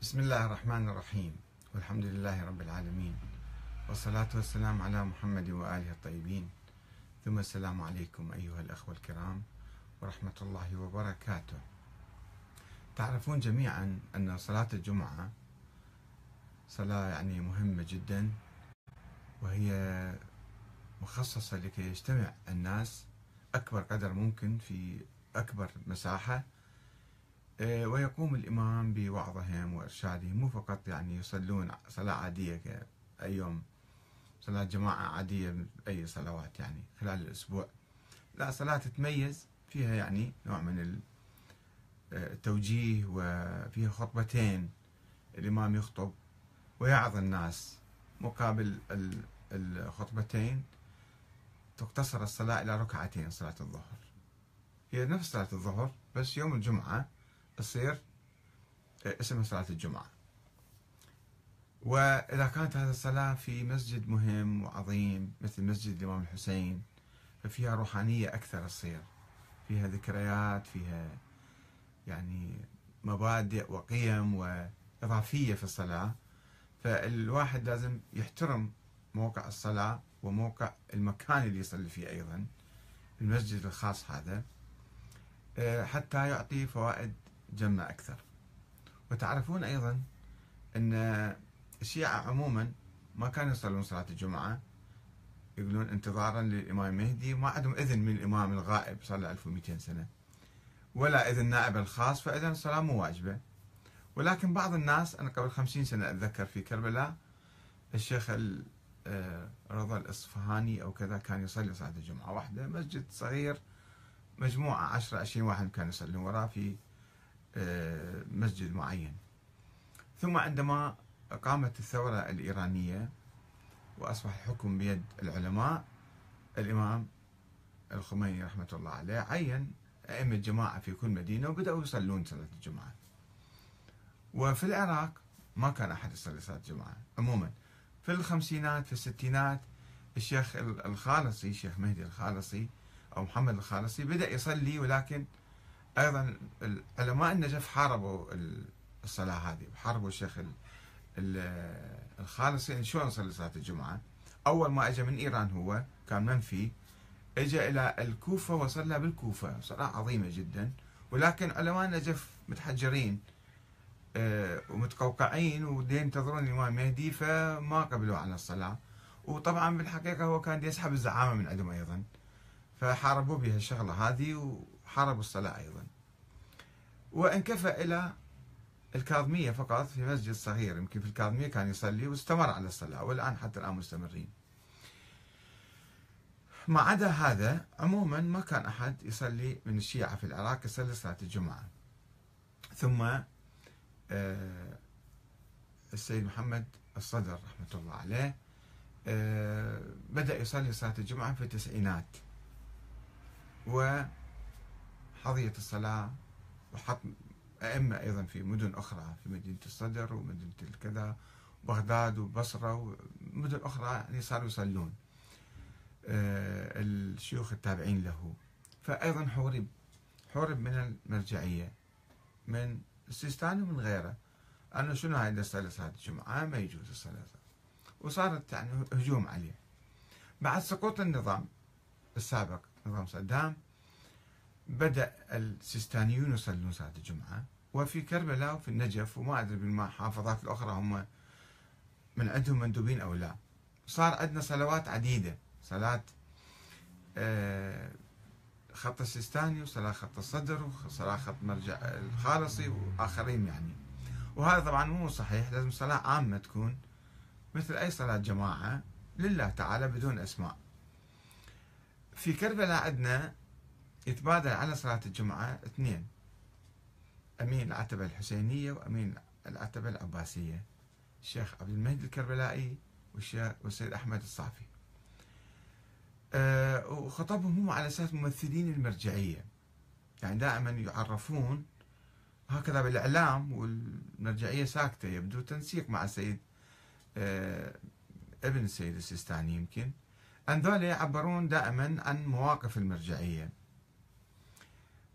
بسم الله الرحمن الرحيم. والحمد لله رب العالمين. والصلاة والسلام على محمد وآله الطيبين. ثم السلام عليكم أيها الأخوة الكرام ورحمة الله وبركاته. تعرفون جميعا أن صلاة الجمعة صلاة يعني مهمة جدا وهي مخصصة لكي يجتمع الناس أكبر قدر ممكن في أكبر مساحة ويقوم الإمام بوعظهم وإرشادهم. مو فقط يعني يصلون صلاة عادية كأي يوم صلاة جماعة عادية أي صلوات يعني خلال الأسبوع. لا صلاة تتميز فيها يعني نوع من آه، التوجيه وفيها خطبتين الإمام يخطب ويعظ الناس. مقابل الخطبتين تقتصر الصلاة إلى ركعتين صلاة الظهر. هي نفس صلاة الظهر بس يوم الجمعة تصير اسمها صلاة الجمعة. وإذا كانت هذه الصلاة في مسجد مهم وعظيم مثل مسجد الإمام الحسين ففيها روحانية أكثر تصير فيها ذكريات فيها يعني مبادئ وقيم وإضافية في الصلاة. فالواحد لازم يحترم موقع الصلاة وموقع المكان اللي يصلي فيه أيضا المسجد الخاص هذا. حتى يعطي فوائد جمة أكثر. وتعرفون أيضا أن الشيعة عموما ما كانوا يصلون صلاة الجمعة يقولون انتظارا للإمام المهدي ما عندهم إذن من الإمام الغائب صار له 1200 سنة ولا إذن نائب الخاص فإذا الصلاة مو واجبة. ولكن بعض الناس أنا قبل خمسين سنة أتذكر في كربلاء الشيخ آه، رضا الإصفهاني أو كذا كان يصلي صلاة الجمعة واحدة مسجد صغير مجموعة عشرة عشرين واحد كانوا يصلون وراه في مسجد معين. ثم عندما قامت الثورة الإيرانية وأصبح الحكم بيد العلماء الإمام الخميني رحمة الله عليه عين أئمة جماعة في كل مدينة وبدأوا يصلون صلاة الجمعة وفي العراق ما كان أحد يصلي صلاة الجمعة عموما. في الخمسينات في الستينات الشيخ الخالصي الشيخ مهدي الخالصي أو محمد الخالصي بدأ يصلي ولكن أيضا علماء النجف حاربوا الصلاة هذه حاربوا الشيخ الخالصي يعني شلون يصلي صلاة الجمعة؟ أول ما اجى من إيران هو كان منفي اجى إلى الكوفة وصلى بالكوفة. صلاة عظيمة جدا. ولكن علماء النجف متحجرين آه، ومتقوقعين وينتظرون الإمام المهدي فما قبلوا على الصلاة. وطبعا بالحقيقة هو كان يسحب الزعامة من عندهم أيضا. فحاربوا بها الشغلة هذه حاربوا الصلاة أيضا. وانكفى إلى الكاظمية فقط في مسجد صغير يمكن في الكاظمية كان يصلي واستمر على الصلاة والآن حتى الآن مستمرين. ما عدا هذا عموما ما كان أحد يصلي من الشيعة في العراق يصلي صلاة الجمعة. ثم آه، السيد محمد الصدر رحمة الله عليه آه، بدأ يصلي صلاة الجمعة في التسعينات. و حظية الصلاة وحط أئمة أيضا في مدن أخرى في مدينة الصدر ومدينة الكذا بغداد وبصرة ومدن أخرى يعني صاروا يصلون. آه، الشيوخ التابعين له. فأيضا حورب حورب من المرجعية من السيستاني ومن غيره. أنه شنو هاي الصلاة صلاة الجمعة ما يجوز الصلاة وصارت يعني هجوم عليه. بعد سقوط النظام السابق نظام صدام. بدأ السيستانيون يصلون صلاة الجمعة وفي كربلاء وفي النجف وما أدري بالمحافظات الأخرى هم من عندهم مندوبين أو لا. صار عندنا صلوات عديدة صلاة آه، خط السيستاني وصلاة خط الصدر وصلاة خط مرجع الخالصي وآخرين يعني. وهذا طبعا مو صحيح لازم صلاة عامة تكون مثل أي صلاة جماعة لله تعالى بدون أسماء. في كربلاء عندنا يتبادل على صلاة الجمعة اثنين. أمين العتبة الحسينية وأمين العتبة العباسية. الشيخ عبد المهدي الكربلائي والشيخ والسيد أحمد الصافي. أه وخطبهم هم على أساس ممثلين المرجعية. يعني دائما يعرفون هكذا بالإعلام والمرجعية ساكتة يبدو تنسيق مع السيد أه ابن السيد السيستاني يمكن. أن ذولا يعبرون دائما عن مواقف المرجعية.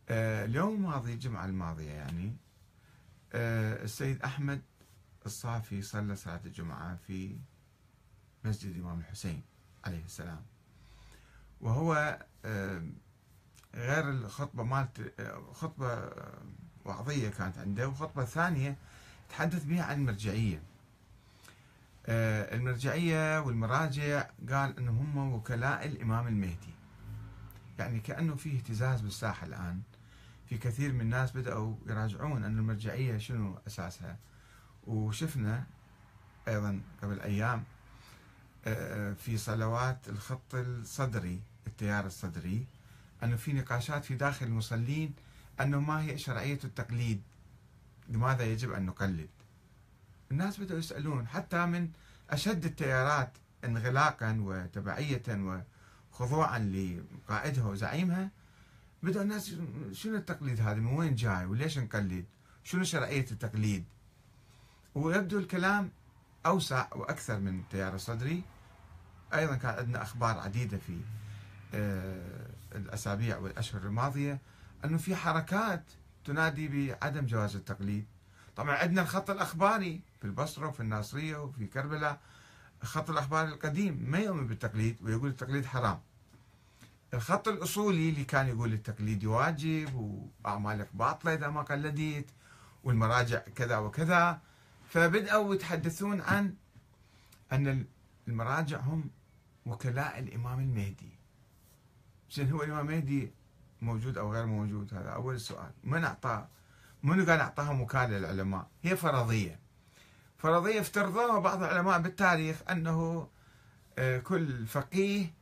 آه، اليوم الماضي الجمعة الماضية يعني آه، السيد أحمد الصافي صلى صلاة الجمعة في مسجد الإمام الحسين عليه السلام. وهو غير الخطبة مالت خطبة وعظية كانت عنده وخطبة ثانية تحدث بها عن المرجعية. المرجعية والمراجع قال أنهم هم وكلاء الإمام المهدي. يعني كأنه في اهتزاز بالساحة الآن. في كثير من الناس بدأوا يراجعون أن المرجعية شنو أساسها. وشفنا أيضا قبل أيام آه، في صلوات الخط الصدري التيار الصدري أنه في نقاشات في داخل المصلين أنه ما هي شرعية التقليد. لماذا يجب أن نقلد؟ الناس بدأوا يسألون حتى من أشد التيارات انغلاقا وتبعية وخضوعا لقائدها وزعيمها بدأ الناس شنو التقليد هذا؟ من وين جاي؟ وليش نقلد؟ شنو شرعية التقليد؟ ويبدو الكلام أوسع وأكثر من التيار الصدري. أيضا كان عندنا أخبار عديدة في آه، الأسابيع والأشهر الماضية أنه في حركات تنادي بعدم جواز التقليد. طبعا عندنا الخط الأخباري في البصرة وفي الناصرية وفي كربلاء الخط الأخباري القديم ما يؤمن بالتقليد ويقول التقليد حرام. الخط الأصولي اللي كان يقول التقليد واجب وأعمالك باطلة إذا ما قلدت والمراجع كذا وكذا فبدأوا يتحدثون عن أن المراجع هم وكلاء الإمام المهدي. زين هو الإمام المهدي؟ موجود أو غير موجود؟ هذا أول سؤال. من أعطاه منو قال أعطاهم وكالة للعلماء؟ هي فرضية. فرضية افترضوها بعض العلماء بالتاريخ أنه آه، كل فقيه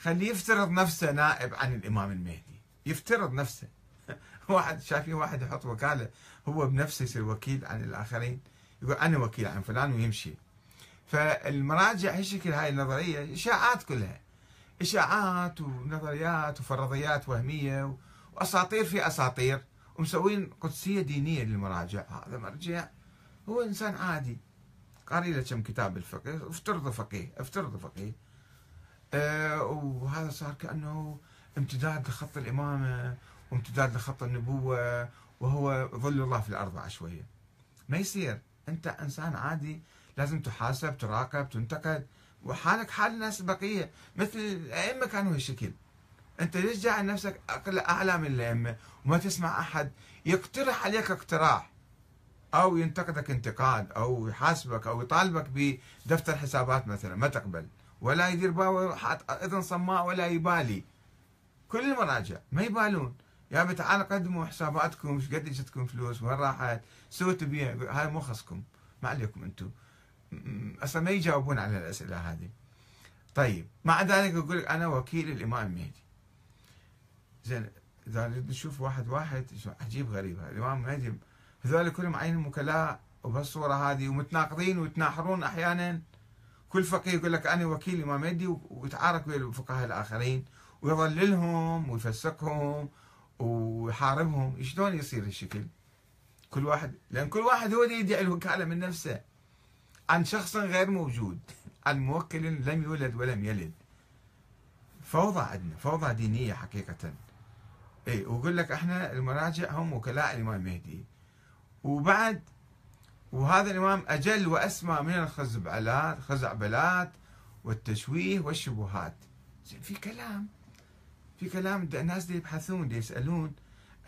خليه يفترض نفسه نائب عن الإمام المهدي. يفترض نفسه. واحد شايفين واحد يحط وكالة هو بنفسه يصير وكيل عن الآخرين؟ يقول أنا وكيل عن فلان ويمشي. فالمراجع هالشكل هاي النظرية إشاعات كلها. إشاعات ونظريات وفرضيات وهمية وأساطير في أساطير. ومسوين قدسية دينية للمراجع. هذا مرجع. هو إنسان عادي. قاري له كم كتاب الفقه. افترض فقيه. افترض فقيه. آه وهذا صار كأنه امتداد لخط الإمامة وامتداد لخط النبوة وهو ظل الله في الأرض بعد شوية ما يصير. أنت إنسان عادي. لازم تحاسب تراقب تنتقد. وحالك حال الناس البقية مثل الأئمة كانوا هالشكل. أنت ليش جاعل نفسك أقل أعلى من الأئمة وما تسمع أحد؟ يقترح عليك اقتراح. أو ينتقدك انتقاد أو يحاسبك أو يطالبك بدفتر حسابات مثلا ما تقبل. ولا يدير باله إذن صماء ولا يبالي. كل المراجع ما يبالون. يا تعالوا قدموا حساباتكم إيش قد إجتكم فلوس وين راحت؟ سووا تبيع. هاي مو خصكم. ما عليكم أنتم. أصلا ما يجاوبون على الأسئلة هذه. طيب مع ذلك يقول لك أنا وكيل الإمام المهدي زين إذا نشوف واحد واحد عجيب غريب الإمام المهدي هذول كلهم عين وكلاء وبهالصورة هذه ومتناقضين ويتناحرون أحيانا. كل فقيه يقول لك أنا وكيل الامام مهدي ويتعارك ويا الفقهاء الآخرين ويضللهم ويفسقهم ويحاربهم. شلون يصير هالشكل؟ كل واحد لأن كل واحد هو اللي يدعي الوكالة من نفسه. عن شخص غير موجود عن موكل لم يولد ولم يلد. فوضى عندنا فوضى دينية حقيقة. اي ويقول لك إحنا المراجع هم وكلاء الإمام المهدي وبعد وهذا الإمام أجل وأسمى من الخزعبلات خزعبلات والتشويه والشبهات. في كلام. في كلام الناس دي يبحثون دي يسألون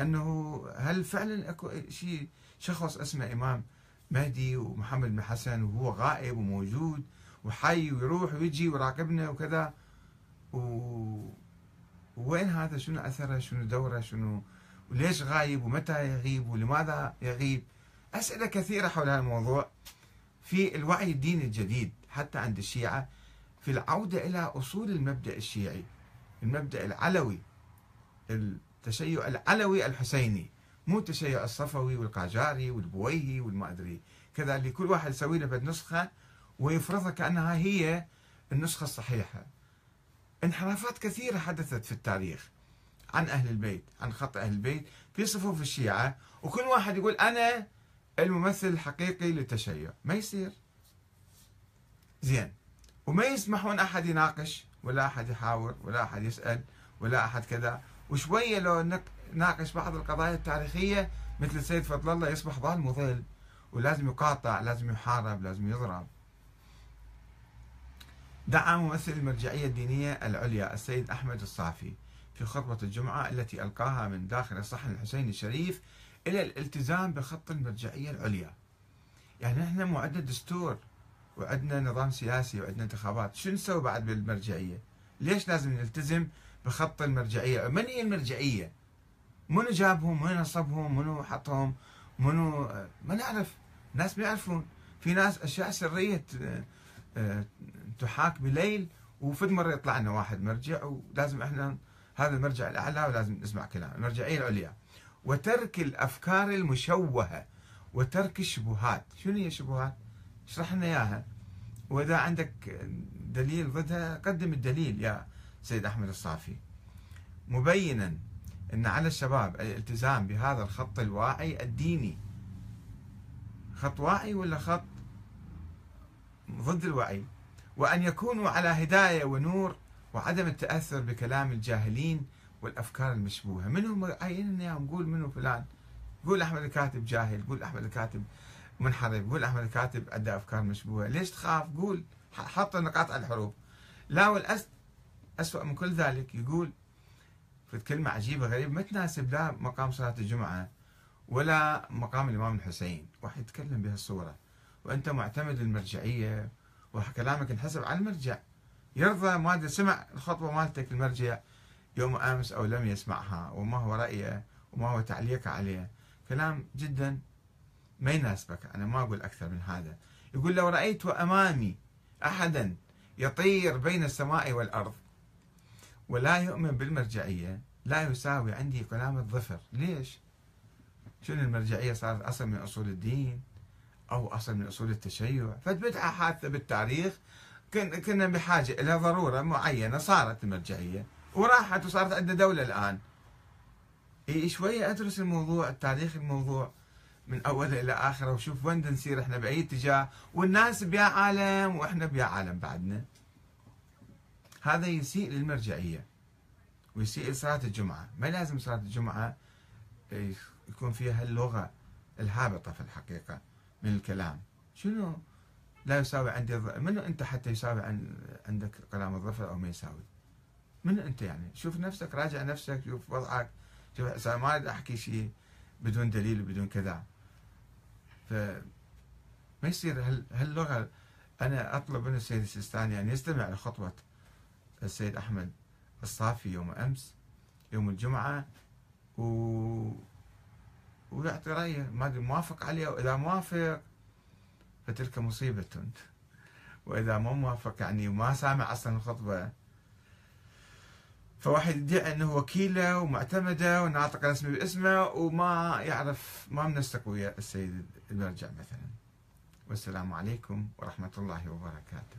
أنه هل فعلا أكو شيء شخص اسمه إمام مهدي ومحمد بن حسن وهو غائب وموجود وحي ويروح ويجي وراقبنا وكذا. و... وين هذا؟ شنو أثره؟ شنو دوره؟ شنو؟ وليش غايب؟ ومتى يغيب؟ ولماذا يغيب؟ أسئلة كثيرة حول هذا الموضوع. في الوعي الديني الجديد حتى عند الشيعة في العودة إلى أصول المبدأ الشيعي المبدأ العلوي التشيع العلوي الحسيني مو التشيع الصفوي والقاجاري والبويهي والما أدري. كذا اللي كل واحد يسوي له نسخة ويفرضها كأنها هي النسخة الصحيحة. انحرافات كثيرة حدثت في التاريخ عن أهل البيت عن خط أهل البيت في صفوف الشيعة وكل واحد يقول أنا الممثل الحقيقي للتشيع. ما يصير. زين. وما يسمحون أحد يناقش ولا أحد يحاور ولا أحد يسأل ولا أحد كذا. وشوية لو ناقش بعض القضايا التاريخية مثل السيد فضل الله يصبح ظالم وظل ولازم يقاطع لازم يحارب لازم يضرب. دعا ممثل المرجعية الدينية العليا السيد أحمد الصافي في خطبة الجمعة التي ألقاها من داخل الصحن الحسين الشريف إلى الالتزام بخط المرجعية العليا. يعني إحنا مو عندنا دستور وعندنا نظام سياسي وعندنا انتخابات. شو نسوي بعد بالمرجعية؟ ليش لازم نلتزم بخط المرجعية؟ من هي المرجعية؟ منو جابهم؟ منو نصبهم؟ منو حطهم؟ منو ما نعرف. ناس ما يعرفون. في ناس أشياء سرية آه، تحاك بليل وفد مرة يطلع لنا واحد مرجع ولازم إحنا هذا المرجع الأعلى ولازم نسمع كلام المرجعيه العليا وترك الأفكار المشوهة وترك الشبهات. شنو هي الشبهات؟ اشرح لنا إياها. وإذا عندك دليل ضدها قدم الدليل يا سيد أحمد الصافي. مبينا إن على الشباب الالتزام بهذا الخط الواعي الديني. خط واعي ولا خط ضد الوعي وأن يكونوا على هداية ونور وعدم التأثر بكلام الجاهلين والأفكار المشبوهة. منهم عيننا اياهم قول منو فلان. قول أحمد الكاتب جاهل قول أحمد الكاتب منحرف قول أحمد الكاتب عنده أفكار مشبوهة. ليش تخاف؟ قول حط نقاط على الحروف. لا والأسوأ من كل ذلك يقول في كلمة عجيبة غريبة ما تناسب لا مقام صلاة الجمعة ولا مقام الإمام الحسين. واحد يتكلم بهالصورة. وأنت معتمد المرجعية وكلامك انحسب على المرجع. يرضى ما سمع الخطوة مالتك المرجع يوم أمس أو لم يسمعها وما هو رأيه وما هو تعليقه عليه. كلام جدا ما يناسبك أنا ما أقول أكثر من هذا. يقول لو رأيت أمامي أحدا يطير بين السماء والأرض ولا يؤمن بالمرجعية لا يساوي عندي كلام الظفر. ليش؟ شنو المرجعية صارت أصل من أصول الدين؟ أو أصل من أصول التشيع. فبدعة حادثة بالتاريخ. كنا بحاجة إلى ضرورة معينة صارت المرجعية وراحت وصارت عندنا دولة الآن. إيه شوية أدرس الموضوع التاريخ الموضوع من أوله إلى آخره وشوف وين نسير إحنا بأي اتجاه. والناس بيا عالم وإحنا بيا عالم بعدنا. هذا يسيء للمرجعية ويسيء لصلاة الجمعة. ما لازم صلاة الجمعة يكون فيها اللغة الهابطة في الحقيقة. من الكلام. شنو؟ لا يساوي عندي منو أنت حتى يساوي عندك كلام الظفر أو ما يساوي؟ من أنت يعني؟ شوف نفسك راجع نفسك شوف وضعك. شوف ما أريد أحكي شيء بدون دليل وبدون كذا. ف ما يصير هاللغة. أنا أطلب من السيد السيستاني أن يستمع لخطوة السيد أحمد الصافي يوم أمس يوم الجمعة و... ويعطي رأيه ما موافق عليه وإذا موافق فتلك مصيبة. وإذا ما موافق يعني وما سامع أصلا الخطبة. فواحد يدعي أنه وكيلة ومعتمدة وناطق رسمي باسمه وما يعرف ما منسق ويا السيد المرجع مثلا. والسلام عليكم ورحمة الله وبركاته.